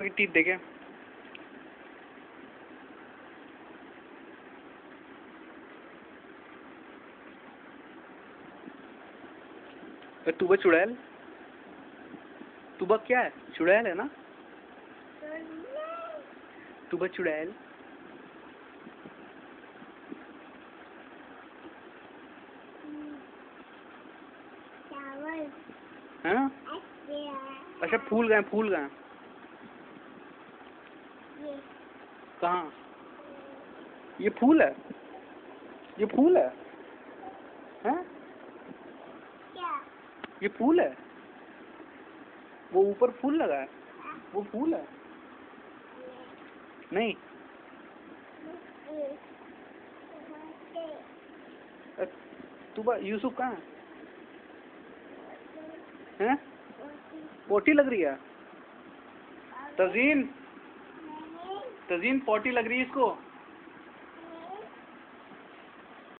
Teeth देखे। तू बस चुड़ैल। तू बस क्या है? चुड़ैल है ना? तू बस चुड़ैल। चावल। हाँ? अच्छा फूल गए फूल गए। कहाँ? ये फूल है। ये फूल है। हैं? क्या? ये फूल है। वो ऊपर फूल लगा है। वो फूल है। नहीं। तू बा यूसुफ कहाँ है? हैं? पोटी लग रही है। तजीन। तजीन पोटी लग रही है इसको?